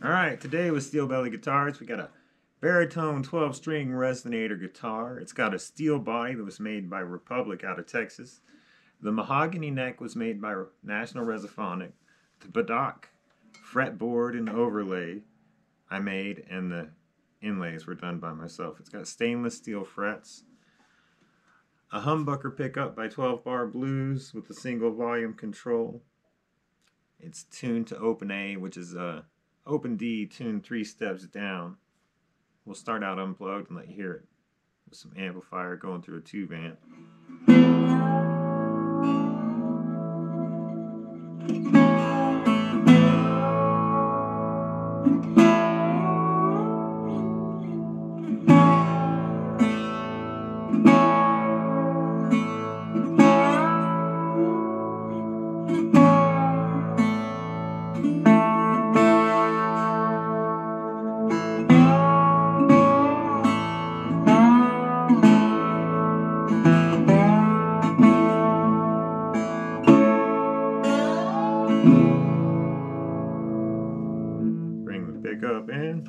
All right, today with SteelBelly Guitars, we got a baritone 12 string resonator guitar. It's got a steel body that was made by Republic out of Texas. The mahogany neck was made by National Resophonic. The Padauk fretboard and overlay I made, and the inlays were done by myself. It's got stainless steel frets. A humbucker pickup by 12 bar blues with a single volume control. It's tuned to open A, which is a open D tuned three steps down. We'll start out unplugged and let you hear it with some amplifier going through a tube amp. Bring the pickup in.